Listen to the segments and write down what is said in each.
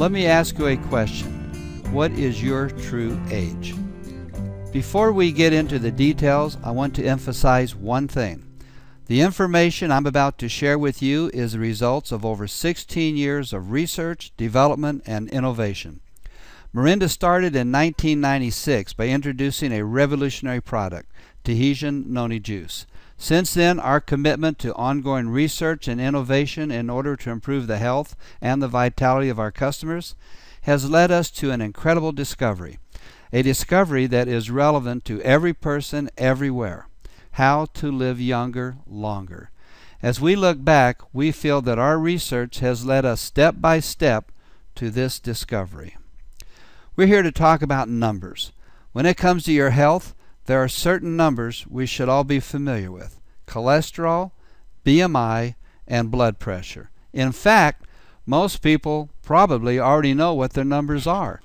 Let me ask you a question. What is your true age? Before we get into the details, I want to emphasize one thing. The information I'm about to share with you is the results of over 16 years of research, development, and innovation. Morinda started in 1996 by introducing a revolutionary product, Tahitian Noni Juice. Since then, our commitment to ongoing research and innovation in order to improve the health and the vitality of our customers has led us to an incredible discovery. A discovery that is relevant to every person everywhere how to live younger longer. As we look back, we feel that our research has led us step by step to this discovery. We're here to talk about numbers. When it comes to your health, there are certain numbers we should all be familiar with cholesterol, BMI, and blood pressure. In fact, most people probably already know what their numbers are,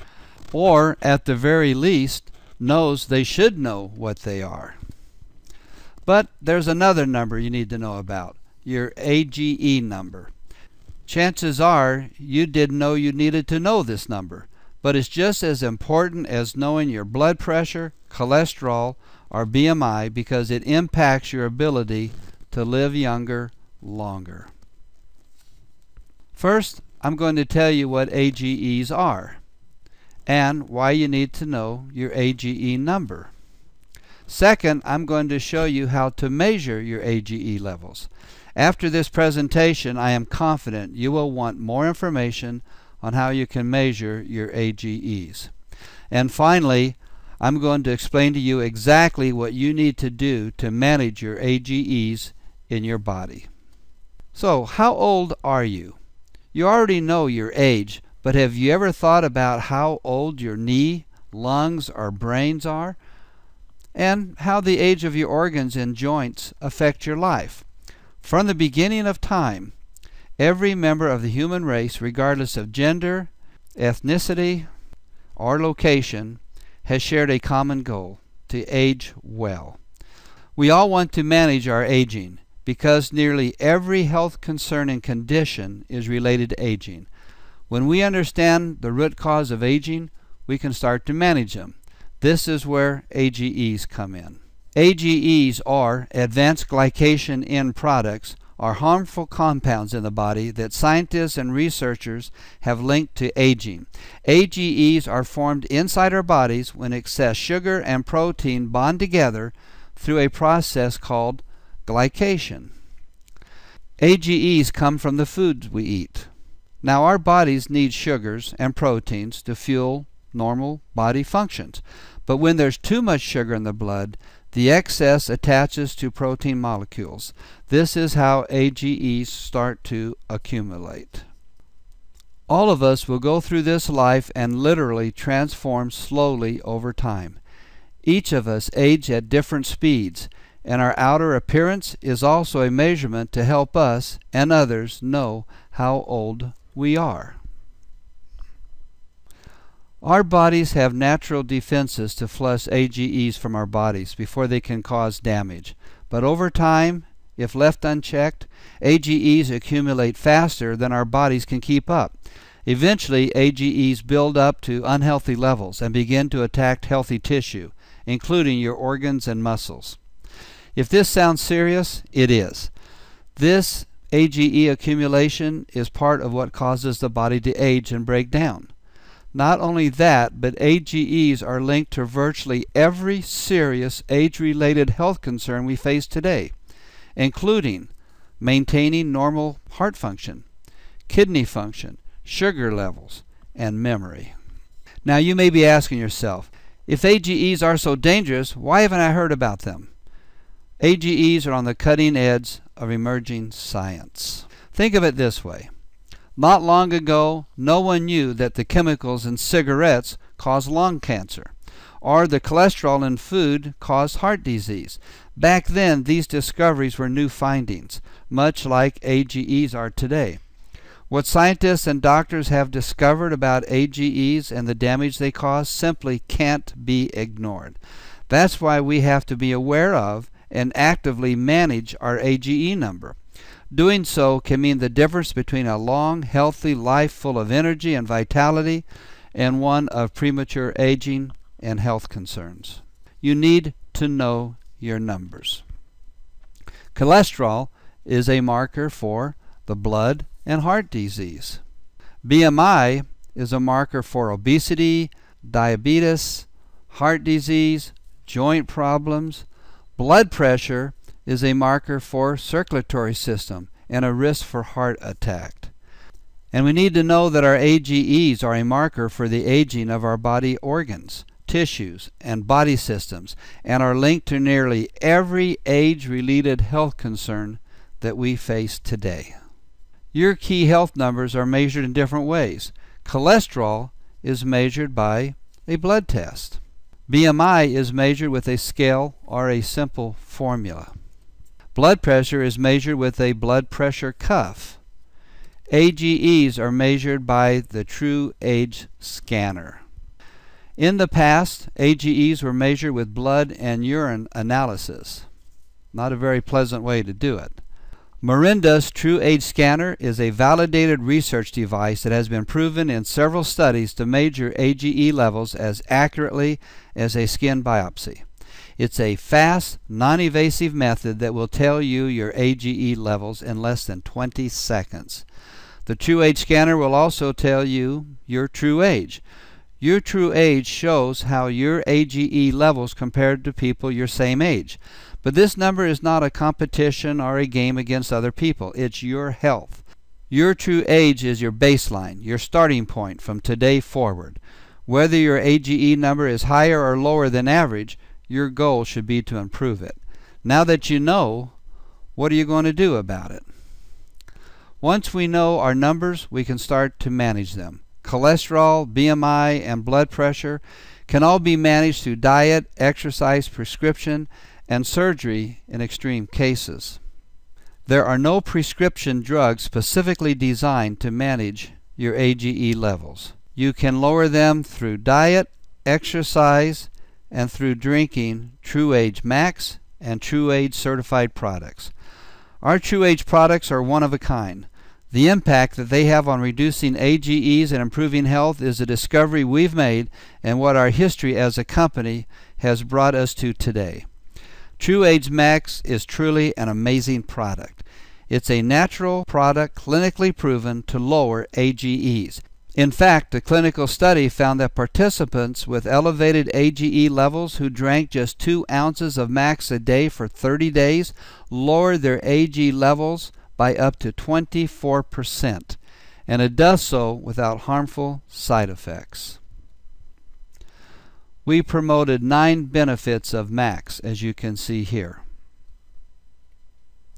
or at the very least, knows they should know what they are. But there's another number you need to know about your AGE number. Chances are you didn't know you needed to know this number, but it's just as important as knowing your blood pressure, cholesterol, or BMI because it impacts your ability to live younger longer. First, I'm going to tell you what AGEs are and why you need to know your AGE number. Second, I'm going to show you how to measure your AGE levels. After this presentation, I am confident you will want more information on how you can measure your AGEs. And finally, I'm going to explain to you exactly what you need to do to manage your AGEs in your body. So, how old are you? You already know your age, but have you ever thought about how old your knee, lungs, or brains are? and how the age of your organs and joints affect your life. From the beginning of time, every member of the human race, regardless of gender, ethnicity, or location, has shared a common goal to age well. We all want to manage our aging because nearly every health concern and condition is related to aging. When we understand the root cause of aging, we can start to manage them. This is where AGEs come in. AGEs are advanced glycation end products are harmful compounds in the body that scientists and researchers have linked to aging. AGEs are formed inside our bodies when excess sugar and protein bond together through a process called glycation. AGEs come from the foods we eat. Now, our bodies need sugars and proteins to fuel normal body functions. But when there's too much sugar in the blood, the excess attaches to protein molecules. This is how AGEs start to accumulate. All of us will go through this life and literally transform slowly over time. Each of us age at different speeds, and our outer appearance is also a measurement to help us and others know how old we are. Our bodies have natural defenses to flush AGEs from our bodies before they can cause damage. But over time, if left unchecked, AGEs accumulate faster than our bodies can keep up. Eventually, AGEs build up to unhealthy levels and begin to attack healthy tissue, including your organs and muscles. If this sounds serious, it is. This AGE accumulation is part of what causes the body to age and break down. Not only that, but AGEs are linked to virtually every serious age-related health concern we face today, including maintaining normal heart function, kidney function, sugar levels, and memory. Now you may be asking yourself, if AGEs are so dangerous, why haven't I heard about them? AGEs are on the cutting edge of emerging science. Think of it this way. Not long ago, no one knew that the chemicals in cigarettes cause lung cancer, or the cholesterol in food caused heart disease. Back then, these discoveries were new findings, much like AGEs are today. What scientists and doctors have discovered about AGEs and the damage they cause simply can't be ignored. That's why we have to be aware of and actively manage our AGE number. Doing so can mean the difference between a long, healthy life full of energy and vitality and one of premature aging and health concerns. You need to know your numbers. Cholesterol is a marker for the blood and heart disease. BMI is a marker for obesity, diabetes, heart disease, joint problems. Blood pressure is a marker for circulatory system and a risk for heart attack. And we need to know that our AGEs are a marker for the aging of our body organs, tissues, and body systems, and are linked to nearly every age-related health concern that we face today. Your key health numbers are measured in different ways. Cholesterol is measured by a blood test. BMI is measured with a scale or a simple formula. Blood pressure is measured with a blood pressure cuff. AGEs are measured by the True Age scanner. In the past, AGEs were measured with blood and urine analysis. Not a very pleasant way to do it. Morinda's True Age Scanner is a validated research device that has been proven in several studies to measure AGE levels as accurately as a skin biopsy. It's a fast, non-invasive method that will tell you your AGE levels in less than 20 seconds. The TruAge Scanner will also tell you your true age. Your true age shows how your AGE levels compared to people your same age. But this number is not a competition or a game against other people. It's your health. Your true age is your baseline, your starting point from today forward. Whether your AGE number is higher or lower than average, your goal should be to improve it. Now that you know, what are you going to do about it? Once we know our numbers, we can start to manage them. Cholesterol, BMI, and blood pressure can all be managed through diet, exercise, prescription, and surgery in extreme cases. There are no prescription drugs specifically designed to manage your AGE levels. You can lower them through diet, exercise, and through drinking TruAge Max and TruAge certified products. Our TruAge products are one of a kind. The impact that they have on reducing AGEs and improving health is a discovery we've made and what our history as a company has brought us to today. TruAge Max is truly an amazing product. It's a natural product clinically proven to lower AGEs. In fact, a clinical study found that participants with elevated AGE levels who drank just 2 ounces of Max a day for 30 days lowered their AGE levels by up to 24%, and it does so without harmful side effects we promoted nine benefits of Max, as you can see here.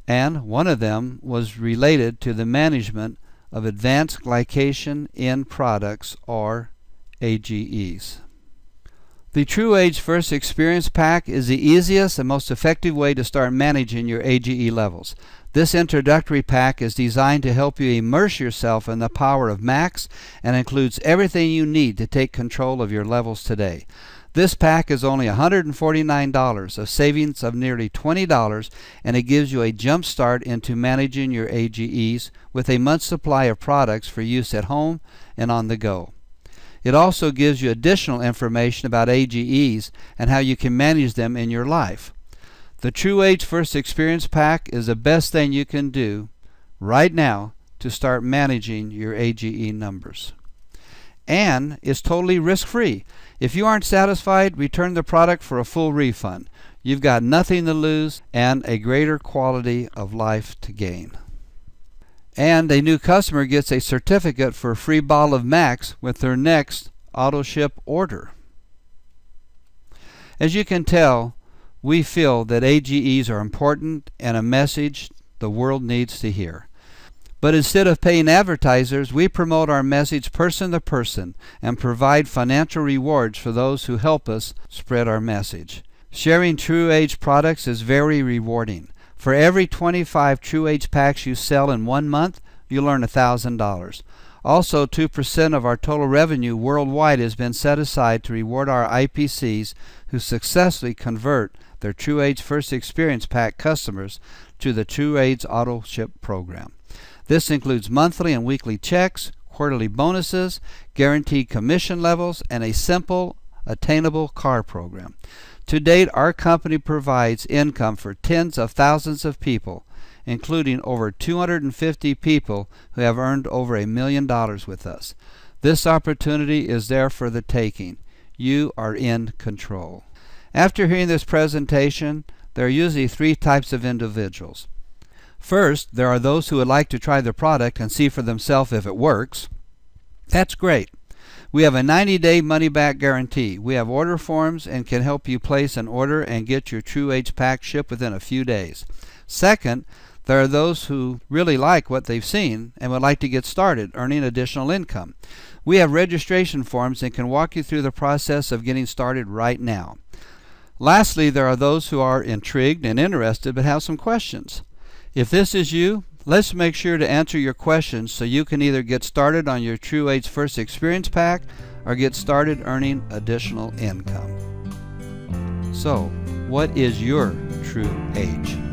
And one of them was related to the management of advanced glycation end products, or AGEs. The TruAge First Experience Pack is the easiest and most effective way to start managing your AGE levels. This introductory pack is designed to help you immerse yourself in the power of Max and includes everything you need to take control of your levels today. This pack is only $149, a savings of nearly $20, and it gives you a jump start into managing your AGEs with a month's supply of products for use at home and on the go. It also gives you additional information about AGEs and how you can manage them in your life. The TruAge First Experience Pack is the best thing you can do right now to start managing your AGE numbers. And is totally risk free. If you aren't satisfied, return the product for a full refund. You've got nothing to lose and a greater quality of life to gain. And a new customer gets a certificate for a free bottle of Max with their next auto ship order. As you can tell, we feel that AGEs are important and a message the world needs to hear. But instead of paying advertisers, we promote our message person to person and provide financial rewards for those who help us spread our message. Sharing TruAge products is very rewarding. For every 25 TruAge packs you sell in one month, you'll earn $1,000. Also, 2% of our total revenue worldwide has been set aside to reward our IPCs who successfully convert their TruAge First Experience Pack customers to the TruAge Auto Ship program. This includes monthly and weekly checks, quarterly bonuses, guaranteed commission levels, and a simple, attainable car program. To date, our company provides income for tens of thousands of people, including over 250 people who have earned over a million dollars with us. This opportunity is there for the taking. You are in control. After hearing this presentation, there are usually three types of individuals. First, there are those who would like to try the product and see for themselves if it works. That's great. We have a 90 day money back guarantee. We have order forms and can help you place an order and get your TruAge pack shipped within a few days. Second, there are those who really like what they've seen and would like to get started earning additional income. We have registration forms and can walk you through the process of getting started right now. Lastly, there are those who are intrigued and interested but have some questions. If this is you, let's make sure to answer your questions so you can either get started on your TruAge First Experience Pack or get started earning additional income. So, what is your true age?